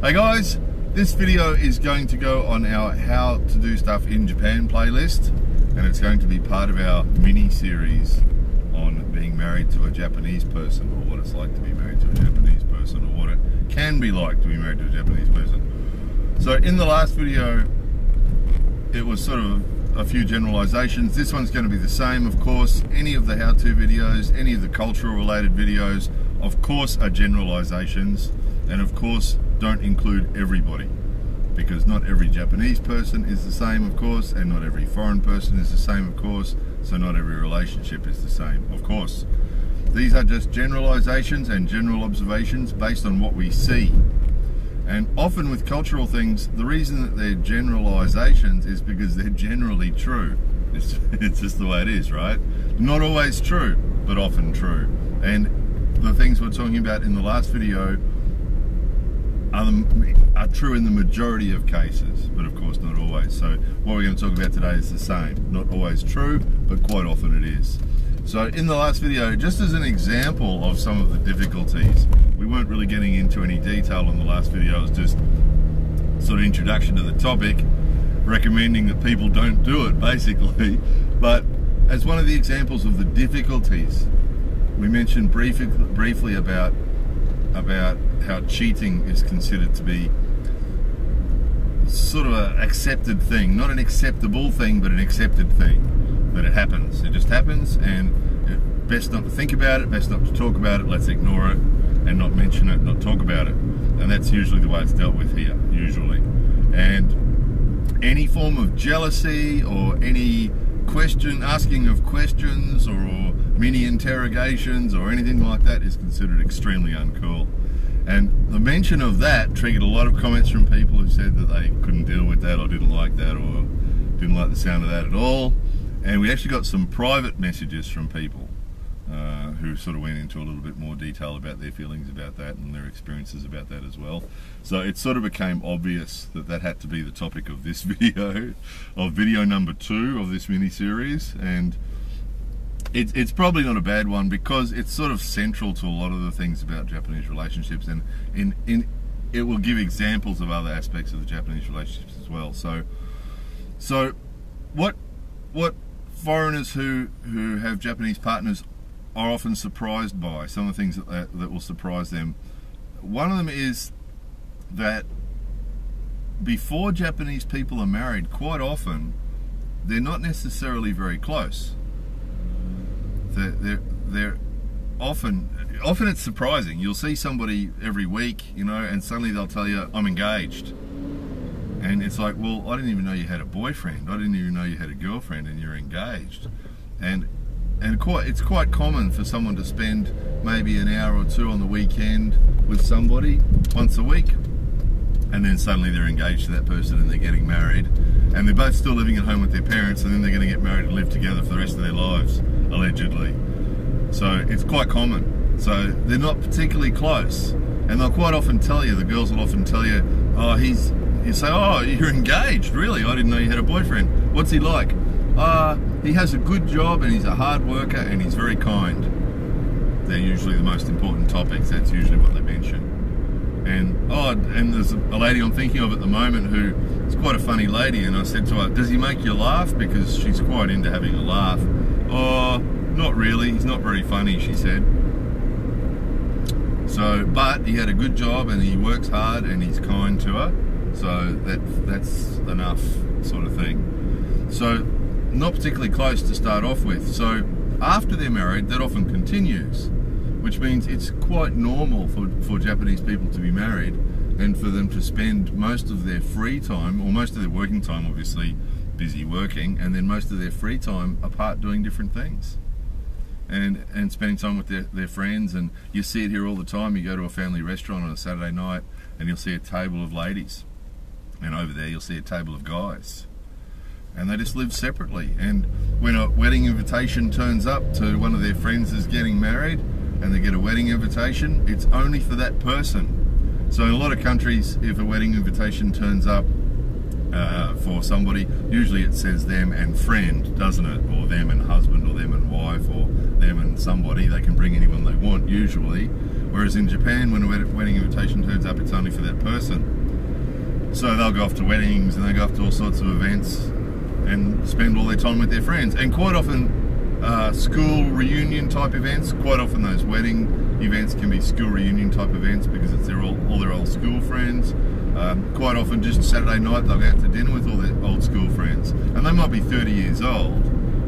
Hey guys, this video is going to go on our how to do stuff in Japan playlist and it's going to be part of our mini series on being married to a Japanese person or what it's like to be married to a Japanese person or what it can be like to be married to a Japanese person. So in the last video it was sort of a few generalizations. This one's going to be the same of course. Any of the how-to videos, any of the cultural related videos of course are generalizations and of course don't include everybody because not every Japanese person is the same of course and not every foreign person is the same of course so not every relationship is the same of course. These are just generalizations and general observations based on what we see. And often with cultural things the reason that they're generalizations is because they're generally true. It's, it's just the way it is right? Not always true but often true. And the things we're talking about in the last video are, true in the majority of cases, but of course not always. So what we're going to talk about today is the same. Not always true, but quite often it is. So in the last video, just as an example of some of the difficulties, we weren't really getting into any detail in the last video, it was just sort of introduction to the topic, recommending that people don't do it basically. But as one of the examples of the difficulties, we mentioned brief, briefly about about how cheating is considered to be sort of an accepted thing, not an acceptable thing, but an accepted thing. That it happens. It just happens, and best not to think about it, best not to talk about it. Let's ignore it and not mention it, not talk about it. And that's usually the way it's dealt with here, usually. And any form of jealousy or any question, asking of questions or, or mini interrogations or anything like that is considered extremely uncool. And the mention of that triggered a lot of comments from people who said that they couldn't deal with that or didn't like that or didn't like the sound of that at all. And we actually got some private messages from people uh, who sort of went into a little bit more detail about their feelings about that and their experiences about that as well. So it sort of became obvious that that had to be the topic of this video, of video number two of this mini series. And it, it's probably not a bad one because it's sort of central to a lot of the things about Japanese relationships, and in in it will give examples of other aspects of the Japanese relationships as well. So, so what what foreigners who who have Japanese partners are often surprised by some of the things that, that will surprise them. One of them is that before Japanese people are married, quite often they're not necessarily very close they're, they're, they're often often it's surprising. You'll see somebody every week, you know, and suddenly they'll tell you, I'm engaged. And it's like, well, I didn't even know you had a boyfriend. I didn't even know you had a girlfriend and you're engaged. And and quite it's quite common for someone to spend maybe an hour or two on the weekend with somebody once a week. And then suddenly they're engaged to that person and they're getting married. And they're both still living at home with their parents and then they're going to get married and live together for the rest of their lives allegedly. So it's quite common. So they're not particularly close. And they'll quite often tell you, the girls will often tell you, oh, he's, you say, oh, you're engaged, really? I didn't know you had a boyfriend. What's he like? Uh, he has a good job and he's a hard worker and he's very kind. They're usually the most important topics. That's usually what they mention. And oh, and there's a lady I'm thinking of at the moment who is quite a funny lady, and I said to her, "Does he make you laugh?" Because she's quite into having a laugh. Oh, not really. He's not very funny, she said. So, but he had a good job and he works hard and he's kind to her. So that that's enough, sort of thing. So, not particularly close to start off with. So, after they're married, that often continues, which means it's quite normal for, for Japanese people to be married and for them to spend most of their free time, or most of their working time, obviously, busy working, and then most of their free time apart doing different things. And, and spending time with their, their friends and you see it here all the time. You go to a family restaurant on a Saturday night and you'll see a table of ladies. And over there you'll see a table of guys. And they just live separately. And when a wedding invitation turns up to one of their friends is getting married and they get a wedding invitation it's only for that person. So in a lot of countries if a wedding invitation turns up uh, for somebody. Usually it says them and friend, doesn't it? Or them and husband, or them and wife, or them and somebody. They can bring anyone they want, usually. Whereas in Japan, when a wedding invitation turns up, it's only for that person. So they'll go off to weddings and they go off to all sorts of events and spend all their time with their friends. And quite often, uh, school reunion type events. Quite often, those wedding events can be school reunion type events because it's their all, all their old school friends. Um, quite often, just Saturday night, they'll go out to dinner with all their old school friends, and they might be 30 years old,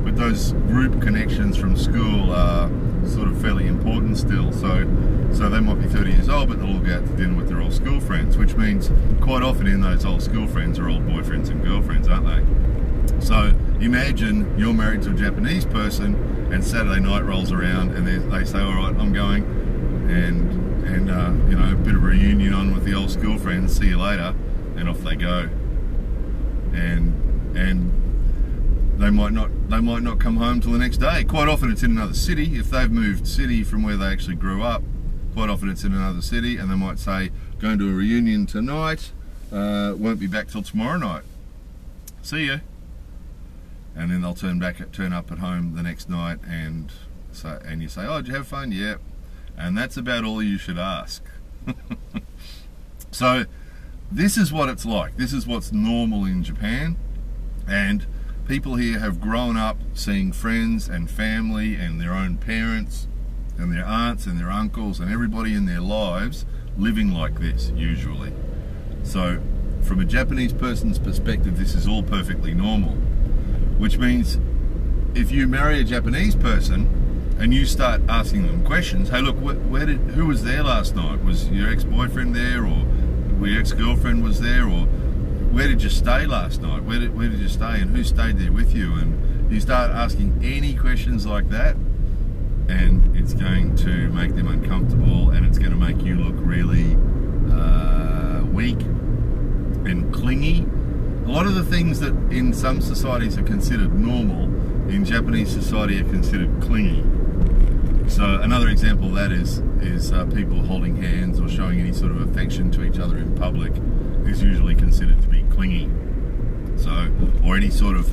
but those group connections from school are sort of fairly important still. So, so they might be 30 years old, but they'll all go out to dinner with their old school friends, which means quite often in those old school friends are old boyfriends and girlfriends, aren't they? So imagine you're married to a Japanese person, and Saturday night rolls around, and they, they say, "All right, I'm going," and and uh, you know, a bit of reunion on with the old school friends. See you later, and off they go. And and they might not they might not come home till the next day. Quite often it's in another city. If they've moved city from where they actually grew up, quite often it's in another city, and they might say, "Going to a reunion tonight, uh, won't be back till tomorrow night. See you." And then they'll turn back turn up at home the next night, and so and you say, "Oh, did you have fun?" Yeah, and that's about all you should ask. so this is what it's like. This is what's normal in Japan, and people here have grown up seeing friends and family and their own parents and their aunts and their uncles and everybody in their lives living like this usually. So from a Japanese person's perspective this is all perfectly normal which means if you marry a Japanese person and you start asking them questions hey look where did who was there last night was your ex-boyfriend there or your ex-girlfriend was there or where did you stay last night? Where did, where did you stay and who stayed there with you? And you start asking any questions like that and it's going to make them uncomfortable and it's going to make you look really uh, weak and clingy. A lot of the things that in some societies are considered normal, in Japanese society are considered clingy. So another example of that is is uh, people holding hands or showing any sort of affection to each other in public is usually considered to be clingy. So, or any sort of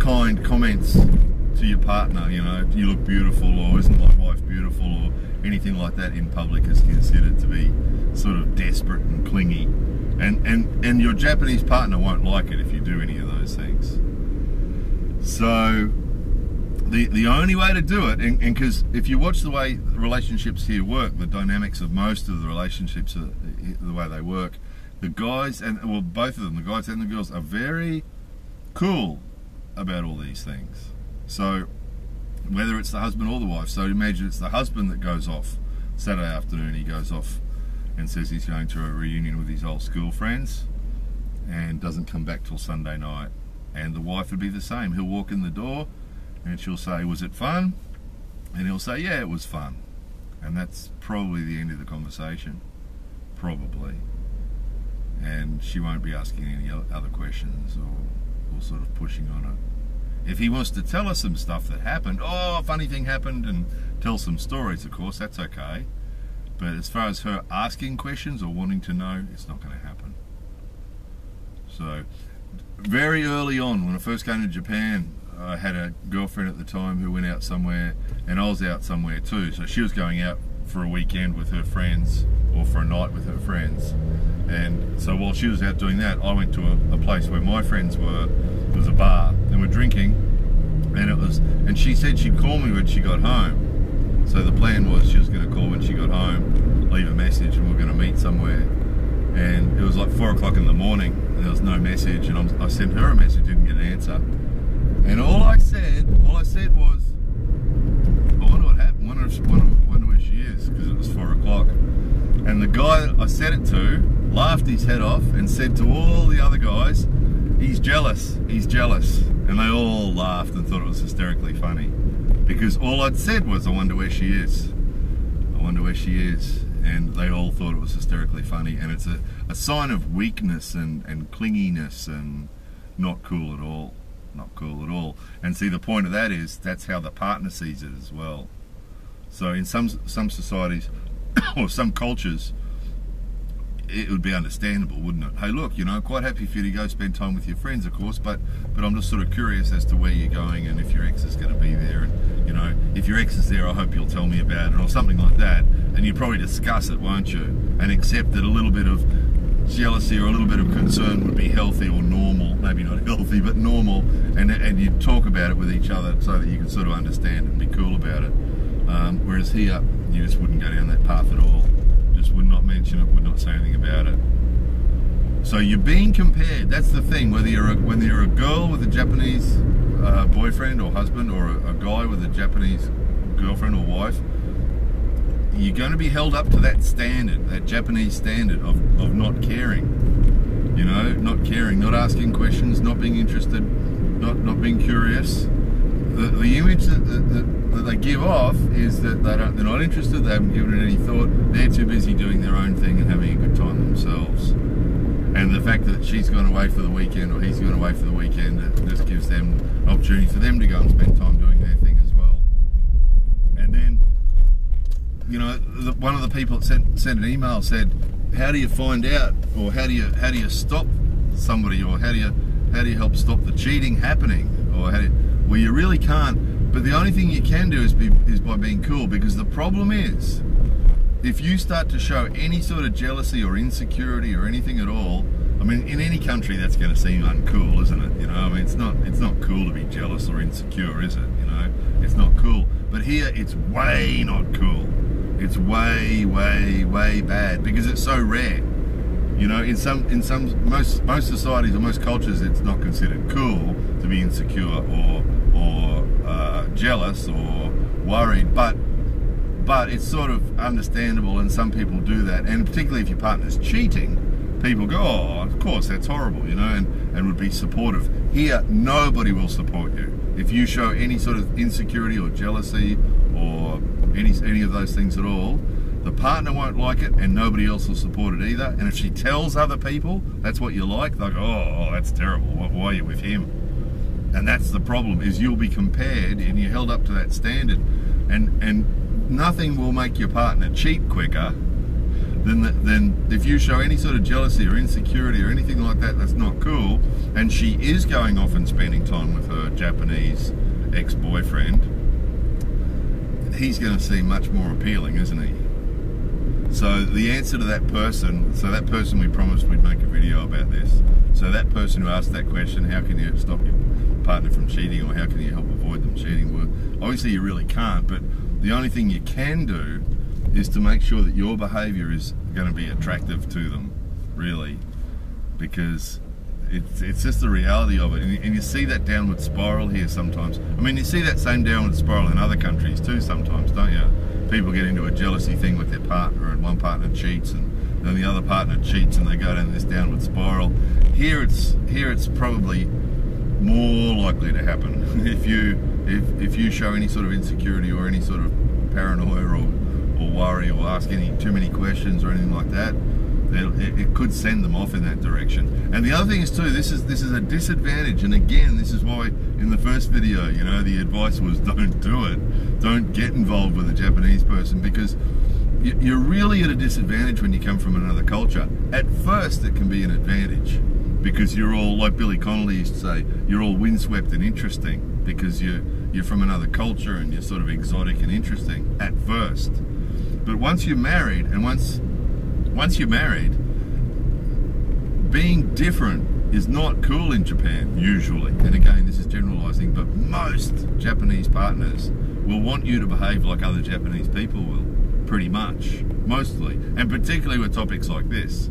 kind comments to your partner, you know, you look beautiful, or isn't my wife beautiful, or anything like that in public is considered to be sort of desperate and clingy. And, and, and your Japanese partner won't like it if you do any of those things. So, the, the only way to do it, and because if you watch the way relationships here work, the dynamics of most of the relationships, are, eh, the way they work, the guys and well both of them the guys and the girls are very cool about all these things. So whether it's the husband or the wife so imagine it's the husband that goes off Saturday afternoon he goes off and says he's going to a reunion with his old school friends and doesn't come back till Sunday night and the wife would be the same. He'll walk in the door and she'll say was it fun and he'll say yeah it was fun and that's probably the end of the conversation probably and she won't be asking any other questions or, or sort of pushing on it. If he wants to tell us some stuff that happened, oh, a funny thing happened, and tell some stories, of course, that's okay. But as far as her asking questions or wanting to know, it's not going to happen. So, very early on, when I first came to Japan, I had a girlfriend at the time who went out somewhere, and I was out somewhere too. So she was going out for a weekend with her friends or for a night with her friends. And so while she was out doing that, I went to a, a place where my friends were. It was a bar, and we're drinking. And it was, and she said she'd call me when she got home. So the plan was she was going to call when she got home, leave a message, and we are going to meet somewhere. And it was like four o'clock in the morning, and there was no message. And I'm, I sent her a message, didn't get an answer. And all I said, all I said was, I wonder what happened. Wonder, if, wonder, wonder where she is, because it was four o'clock. And the guy I said it to laughed his head off and said to all the other guys, he's jealous, he's jealous. And they all laughed and thought it was hysterically funny. Because all I'd said was, I wonder where she is. I wonder where she is. And they all thought it was hysterically funny. And it's a, a sign of weakness and, and clinginess and not cool at all. Not cool at all. And see, the point of that is that's how the partner sees it as well. So in some some societies, or some cultures, it would be understandable, wouldn't it? Hey, look, you know, quite happy for you to go spend time with your friends, of course, but but I'm just sort of curious as to where you're going and if your ex is going to be there, and you know, if your ex is there, I hope you'll tell me about it or something like that, and you probably discuss it, won't you? And accept that a little bit of jealousy or a little bit of concern would be healthy or normal, maybe not healthy, but normal, and and you talk about it with each other so that you can sort of understand and be cool about it. Um, whereas here, you just wouldn't go down that path at all just would not mention it, would not say anything about it. So you're being compared. That's the thing. Whether you're a, whether you're a girl with a Japanese uh, boyfriend or husband, or a, a guy with a Japanese girlfriend or wife, you're going to be held up to that standard, that Japanese standard of, of not caring. You know, not caring, not asking questions, not being interested, not not being curious. The, the image that, that that they give off is that they don't, they're not interested, they haven't given it any thought, they're too busy doing their own thing and having a good time themselves. And the fact that she's gone away for the weekend or he's gone away for the weekend, just gives them an opportunity for them to go and spend time doing their thing as well. And then, you know, the, one of the people that sent, sent an email said, how do you find out or how do you how do you stop somebody or how do you how do you help stop the cheating happening or how do you, well you really can't but the only thing you can do is, be, is by being cool because the problem is if you start to show any sort of jealousy or insecurity or anything at all, I mean, in any country that's going to seem uncool, isn't it? You know, I mean, it's not it's not cool to be jealous or insecure, is it? You know, it's not cool. But here, it's way not cool. It's way, way, way bad because it's so rare. You know, in some in some most most societies or most cultures, it's not considered cool to be insecure or or uh, jealous or worried, but but it's sort of understandable, and some people do that, and particularly if your partner's cheating, people go, "Oh, of course, that's horrible," you know, and and would be supportive. Here, nobody will support you if you show any sort of insecurity or jealousy any any of those things at all. The partner won't like it, and nobody else will support it either. And if she tells other people that's what you like, they'll go, "Oh, oh that's terrible. Why are you with him?" and that's the problem is you'll be compared and you're held up to that standard and and nothing will make your partner cheat quicker than the, if you show any sort of jealousy or insecurity or anything like that that's not cool and she is going off and spending time with her Japanese ex-boyfriend he's going to seem much more appealing isn't he? So the answer to that person so that person we promised we'd make a video about this. So that person who asked that question how can you stop your partner from cheating or how can you help avoid them cheating? Well, obviously you really can't, but the only thing you can do is to make sure that your behaviour is going to be attractive to them, really, because it's, it's just the reality of it. And, and you see that downward spiral here sometimes. I mean, you see that same downward spiral in other countries too sometimes, don't you? People get into a jealousy thing with their partner and one partner cheats and then the other partner cheats and they go down this downward spiral. Here it's here it's probably more likely to happen if you if, if you show any sort of insecurity or any sort of paranoia or, or worry or ask any too many questions or anything like that it, it, could send them off in that direction. And the other thing is too this is this is a disadvantage. And again this is why in the first video you know the advice was don't do it. Don't get involved with a Japanese person because you're really at a disadvantage when you come from another culture. At first it can be an advantage because you're all like Billy Connolly used to say, you're all windswept and interesting because you're you're from another culture and you're sort of exotic and interesting at first. But once you're married and once once you're married, being different is not cool in Japan usually. And again, this is generalizing, but most Japanese partners will want you to behave like other Japanese people will, pretty much, mostly, and particularly with topics like this.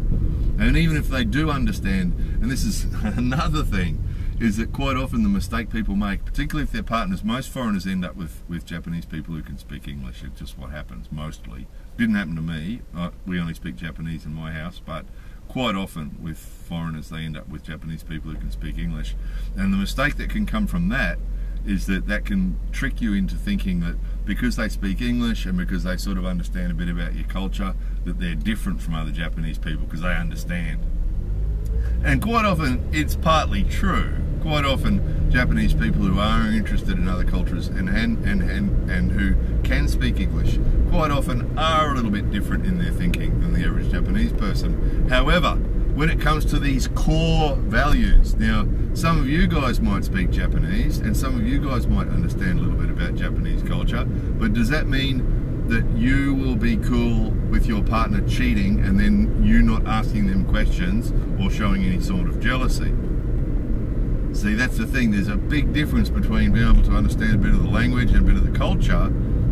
And even if they do understand, and this is another thing, is that quite often the mistake people make, particularly if they're partners, most foreigners end up with, with Japanese people who can speak English. It's just what happens mostly. Didn't happen to me. We only speak Japanese in my house, but quite often with foreigners they end up with Japanese people who can speak English. And the mistake that can come from that is that that can trick you into thinking that because they speak English and because they sort of understand a bit about your culture, that they're different from other Japanese people because they understand. And quite often it's partly true. Quite often Japanese people who are interested in other cultures and and, and, and, and who can speak English quite often are a little bit different in their thinking than the average Japanese person. However, when it comes to these core values, now some of you guys might speak Japanese and some of you guys might understand a little bit about Japanese culture, but does that mean that you will be cool with your partner cheating and then you not asking them questions or showing any sort of jealousy? See, that's the thing. There's a big difference between being able to understand a bit of the language and a bit of the culture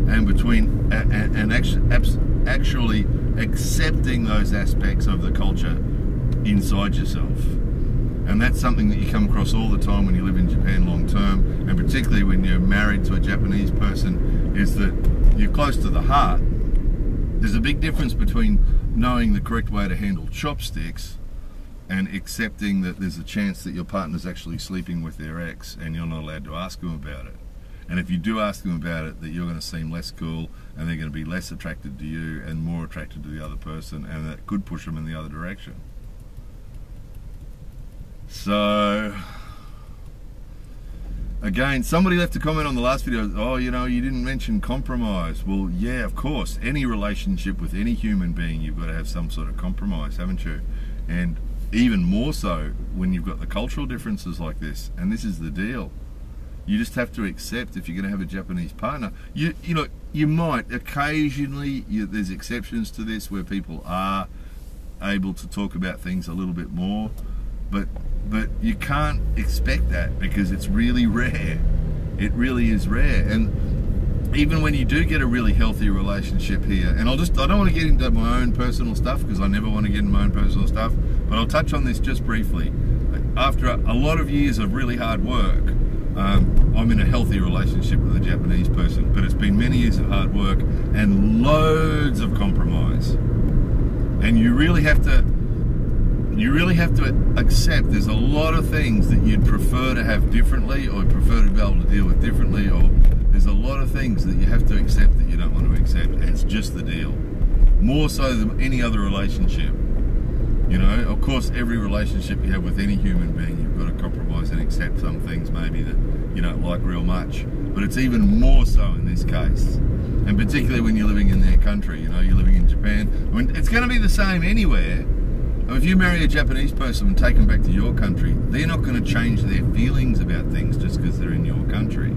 and between and, and actually, actually accepting those aspects of the culture inside yourself. And that's something that you come across all the time when you live in Japan long term, and particularly when you're married to a Japanese person, is that you're close to the heart. There's a big difference between knowing the correct way to handle chopsticks and accepting that there's a chance that your partner's actually sleeping with their ex and you're not allowed to ask them about it. And if you do ask them about it, that you're going to seem less cool and they're going to be less attracted to you and more attracted to the other person, and that could push them in the other direction. So, again, somebody left a comment on the last video. Oh, you know, you didn't mention compromise. Well, yeah, of course. Any relationship with any human being, you've got to have some sort of compromise, haven't you? And even more so when you've got the cultural differences like this. And this is the deal. You just have to accept if you're going to have a Japanese partner. You, you know, you might occasionally. You, there's exceptions to this where people are able to talk about things a little bit more but but you can't expect that because it's really rare. It really is rare, and even when you do get a really healthy relationship here, and I'll just I don't want to get into my own personal stuff because I never want to get into my own personal stuff, but I'll touch on this just briefly. After a, lot of years of really hard work, um, I'm in a healthy relationship with a Japanese person, but it's been many years of hard work and loads of compromise. And you really have to you really have to accept there's a lot of things that you'd prefer to have differently or prefer to be able to deal with differently or there's a lot of things that you have to accept that you don't want to accept it's just the deal. More so than any other relationship. You know of course every relationship you have with any human being you've got to compromise and accept some things maybe that you don't like real much. But it's even more so in this case. And particularly when you're living in their country you know you're living in Japan. I mean, it's going to be the same anywhere. If you marry a Japanese person and take them back to your country, they're not going to change their feelings about things just because they're in your country.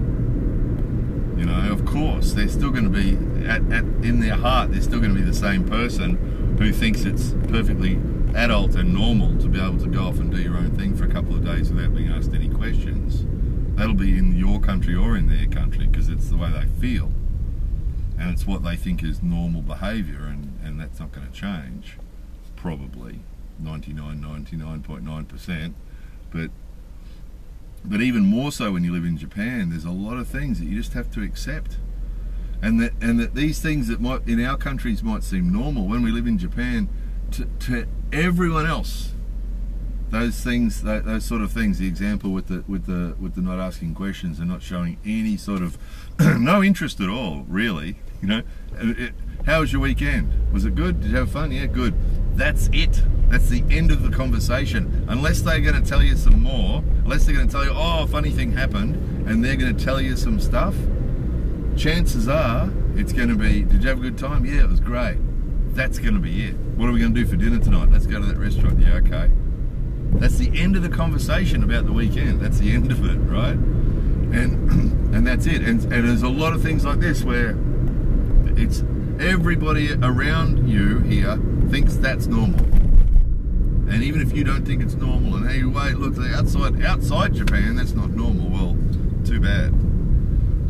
You know, of course, they're still going to be, at, at, in their heart, they're still going to be the same person who thinks it's perfectly adult and normal to be able to go off and do your own thing for a couple of days without being asked any questions. That'll be in your country or in their country because it's the way they feel. And it's what they think is normal behaviour, and, and that's not going to change, probably. 99, 99.9%. But but even more so when you live in Japan, there's a lot of things that you just have to accept. And that and that these things that might in our countries might seem normal when we live in Japan to, to everyone else those things those sort of things the example with the with the with the not asking questions and not showing any sort of no interest at all really you know? It, how was your weekend? Was it good? Did you have fun? Yeah good that's it. That's the end of the conversation. Unless they're going to tell you some more, unless they're going to tell you, oh, funny thing happened, and they're going to tell you some stuff, chances are it's going to be, did you have a good time? Yeah, it was great. That's going to be it. What are we going to do for dinner tonight? Let's go to that restaurant. Yeah, okay. That's the end of the conversation about the weekend. That's the end of it, right? And and that's it. And, and there's a lot of things like this where it's everybody around you here thinks that's normal. And even if you don't think it's normal, and hey, wait, look, outside outside Japan, that's not normal. Well, too bad.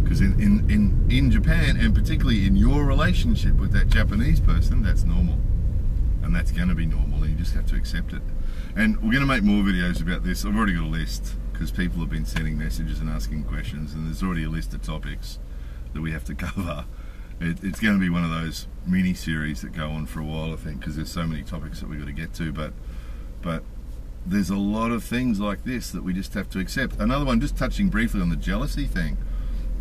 Because in, in, in, in Japan, and particularly in your relationship with that Japanese person, that's normal. And that's going to be normal, and you just have to accept it. And we're going to make more videos about this. I've already got a list, because people have been sending messages and asking questions, and there's already a list of topics that we have to cover it, it's going to be one of those mini series that go on for a while, I think, because there's so many topics that we've got to get to. But, but there's a lot of things like this that we just have to accept. Another one, just touching briefly on the jealousy thing.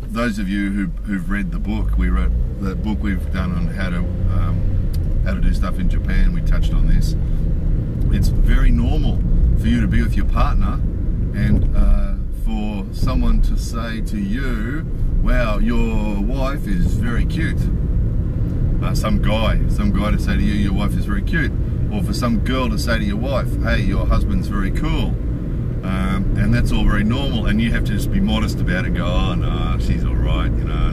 Those of you who, who've read the book, we wrote the book we've done on how to um, how to do stuff in Japan. We touched on this. It's very normal for you to be with your partner And uh, for someone to say to you, wow, your wife is very cute. Uh, some guy, some guy to say to you, your wife is very cute. Or for some girl to say to your wife, hey, your husband's very cool. Um, and that's all very normal. And you have to just be modest about it. Go, oh no, she's all right, you know.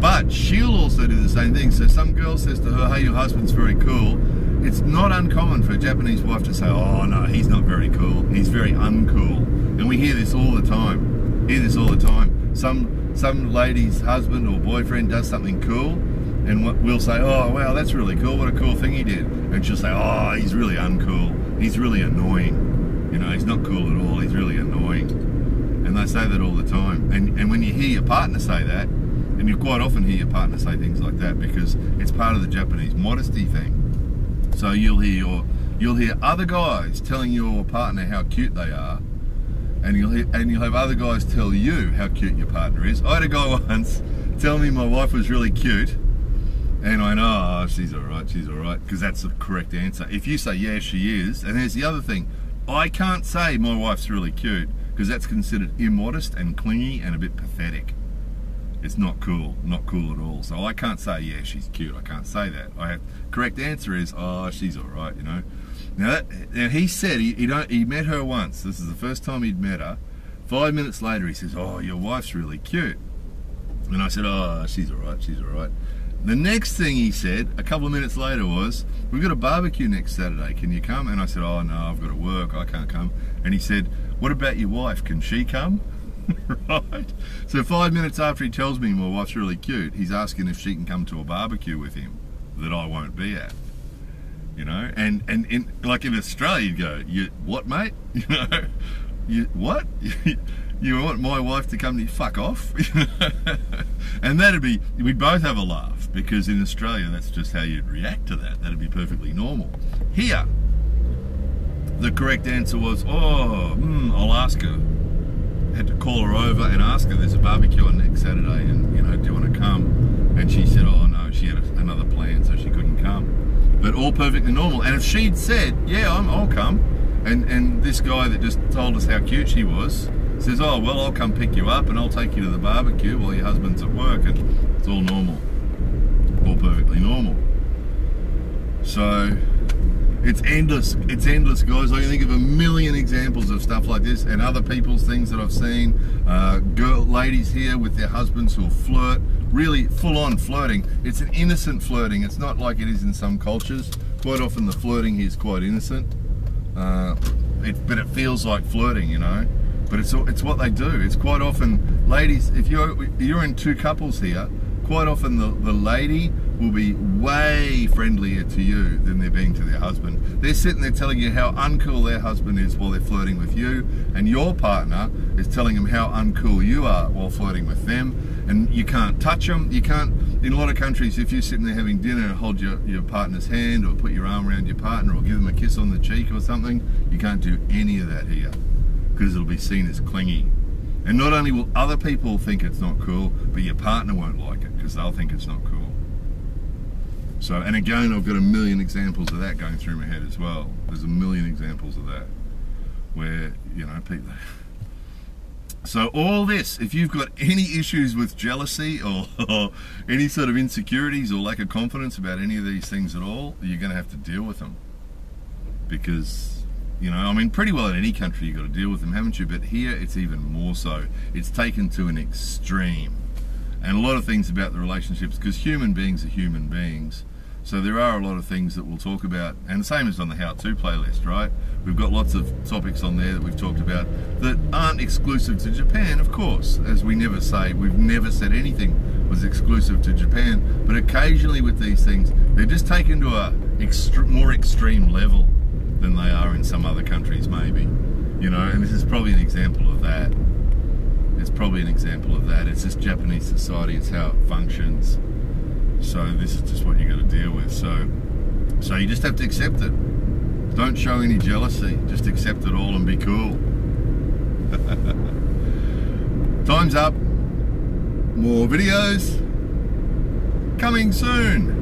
But she'll also do the same thing. So some girl says to her, hey, your husband's very cool. It's not uncommon for a Japanese wife to say, oh no, he's not very cool. He's very uncool. And we hear this all the time. Hear this all the time. Some some lady's husband or boyfriend does something cool and we'll say, oh, wow, that's really cool. What a cool thing he did. And she'll say, oh, he's really uncool. He's really annoying. You know, he's not cool at all. He's really annoying. And they say that all the time. And, and when you hear your partner say that, and you quite often hear your partner say things like that because it's part of the Japanese modesty thing. So you'll hear your, you'll hear other guys telling your partner how cute they are, and you'll and you'll have other guys tell you how cute your partner is. I had a guy once tell me my wife was really cute, and I know oh, she's all right, she's all right, because that's the correct answer. If you say yeah, she is, and here's the other thing, I can't say my wife's really cute because that's considered immodest and clingy and a bit pathetic it's not cool, not cool at all. So I can't say, yeah, she's cute. I can't say that. I have, correct answer is, oh, she's all right, you know. Now, now he said he, he, don't, he met her once. This is the first time he'd met her. Five minutes later, he says, oh, your wife's really cute. And I said, oh, she's all right, she's all right. The next thing he said, a couple of minutes later, was, we've got a barbecue next Saturday. Can you come? And I said, oh, no, I've got to work. I can't come. And he said, what about your wife? Can she come? right? So five minutes after he tells me my wife's really cute, he's asking if she can come to a barbecue with him that I won't be at. You know, and and in like in Australia, you'd go, "You what, mate? You know, you what? you want my wife to come to you? Fuck off!" and that'd be we'd both have a laugh because in Australia, that's just how you'd react to that. That'd be perfectly normal. Here, the correct answer was, "Oh, mm, I'll ask her." had to call her over and ask her, there's a barbecue on next Saturday and, you know, do you want to come? And she said, oh no, she had another plan so she couldn't come. But all perfectly normal. And if she'd said, yeah, i will come, and, and this guy that just told us how cute she was says, oh, well, I'll come pick you up and I'll take you to the barbecue while your husband's at work. And it's all normal. All perfectly normal. So it's endless. It's endless, guys. I can think of a million examples of stuff like this and other people's things that I've seen. Uh, girl, ladies here with their husbands who'll flirt, really full-on flirting. It's an innocent flirting. It's not like it is in some cultures. Quite often the flirting is quite innocent, uh, it, but it feels like flirting, you know. But it's it's what they do. It's quite often, ladies. If you're you're in two couples here, quite often the the lady will be way friendlier to you than they're being to their husband. They're sitting there telling you how uncool their husband is while they're flirting with you, and your partner is telling them how uncool you are while flirting with them. And you can't touch them. You can't, in a lot of countries, if you're sitting there having dinner and hold your, your partner's hand or put your arm around your partner or give them a kiss on the cheek or something, you can't do any of that here because it'll be seen as clingy. And not only will other people think it's not cool, but your partner won't like it because they'll think it's not cool. So, and again, I've got a million examples of that going through my head as well. There's a million examples of that where, you know, people. So all this, if you've got any issues with jealousy or, or, any sort of insecurities or lack of confidence about any of these things at all, you're going to have to deal with them. Because, you know, I mean, pretty well in any country you've got to deal with them, haven't you? But here it's even more so. It's taken to an extreme. And a lot of things about the relationships, because human beings are human beings, so there are a lot of things that we'll talk about, and the same as on the How To playlist, right? We've got lots of topics on there that we've talked about that aren't exclusive to Japan, of course, as we never say, we've never said anything was exclusive to Japan, but occasionally with these things, they're just taken to a extre more extreme level than they are in some other countries, maybe. You know, and this is probably an example of that. It's probably an example of that. It's just Japanese society, it's how it functions so this is just what you got to deal with. So, so you just have to accept it. Don't show any jealousy. Just accept it all and be cool. Time's up. More videos coming soon.